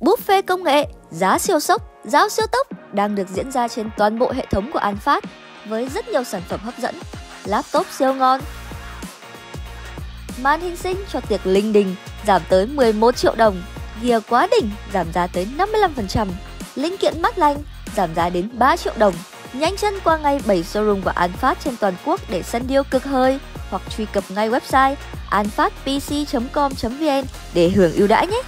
Buffet công nghệ, giá siêu sốc, giá siêu tốc đang được diễn ra trên toàn bộ hệ thống của An Phát với rất nhiều sản phẩm hấp dẫn, laptop siêu ngon, màn hình xinh cho tiệc linh đình giảm tới 11 triệu đồng, Gear quá đỉnh giảm giá tới 55%, linh kiện mát lạnh giảm giá đến 3 triệu đồng. Nhanh chân qua ngay 7 showroom của An Phát trên toàn quốc để săn deal cực hơi hoặc truy cập ngay website anfatpc.com.vn để hưởng ưu đãi nhé.